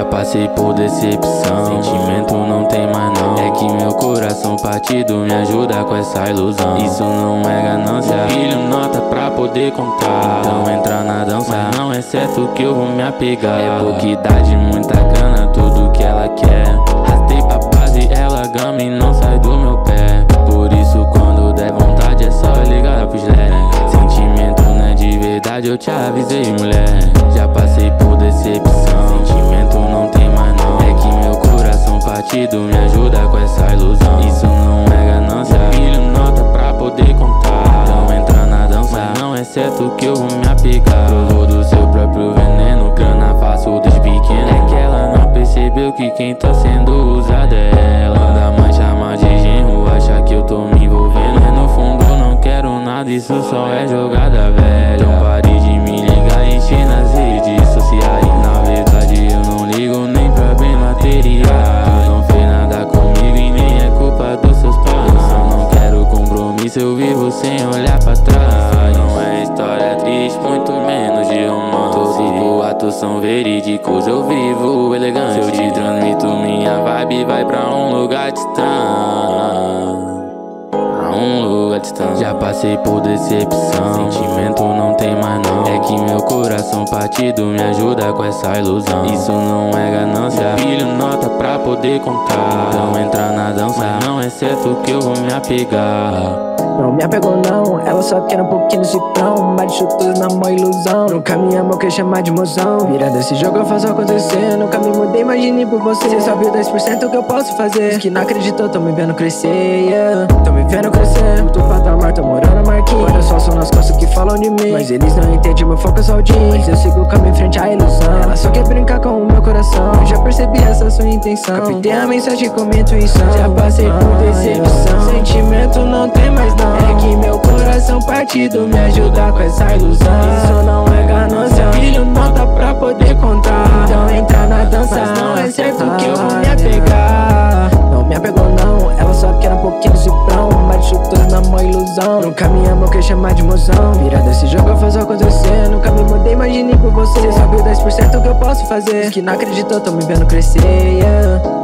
passei por decepção. Sentimento não tem mais não. É que meu coração partido me ajuda com essa ilusão. Isso não é ganância. Filho, nota pra poder contar. Então entra na dança. Mas não é certo que eu vou me apegar. É pouca idade, muita grana, tudo que ela quer. Rastei pra base, ela gama e não sai do meu pé. Por isso, quando der vontade, é só ligar pros LED. Sentimento não é de verdade, eu te avisei, mulher. Já passei por decepção. Partido me ajuda com essa ilusão. Isso não é ganância. Filho, nota pra poder contar. Então entra na dança. Mas não é certo que eu vou me apegar. Provou do seu próprio veneno. Grana faço desde pequeno. É que ela não percebeu que quem tá sendo usado é ela. Manda mais chamar de genro. Acha que eu tô me envolvendo. Mas no fundo não quero nada. Isso só é jogada velha. Compromisso, eu vivo sem olhar pra trás. Não é história triste, muito menos de romance. Todos os boatos são verídicos, eu vivo elegante. Eu te transmito minha vibe, vai pra um lugar distante. Um lugar distante. Já passei por decepção. Sentimento não tem mais não. É que meu coração partido me ajuda com essa ilusão. Isso não é ganância. Filho, nota pra poder contar. Então entra na dança. Mas não é certo que eu vou me apegar. Não. Me apegou não, ela só quer um pouquinho de cifrão Bate chutos na mó ilusão. Nunca me amou, quer chamar de emoção Virando esse jogo eu faço acontecer. Nunca me mudei, imagine por você. Cê só viu 10% que eu posso fazer? Diz que não acreditou, tô me vendo crescer yeah. Tô me vendo crescer, tô patamar, tô morando marquinhos. Olha só, são nas costas que falam de mim. Mas eles não entendem, meu foco é só o jeans. Mas eu sigo o caminho em frente à ilusão. Ela só quer brincar com o meu coração. Eu já percebi essa sua intenção. Captei a mensagem com minha intuição. Já passei por decepção. Sentimento não tem mais não me ajuda com essa ilusão. Isso não é ganância. Filho, nota pra poder contar. Então entra na dança. Mas não é certo que eu vou me apegar. Não me apegou não. Ela só quer um pouquinho de cifrão Bate chutando na mó ilusão. Nunca me amou, quer chamar de emoção Virada esse jogo eu faço acontecer. Nunca me mudei, imagine por você. Cê sabe o 10% que eu posso fazer. Que não acreditou, tô me vendo crescer yeah.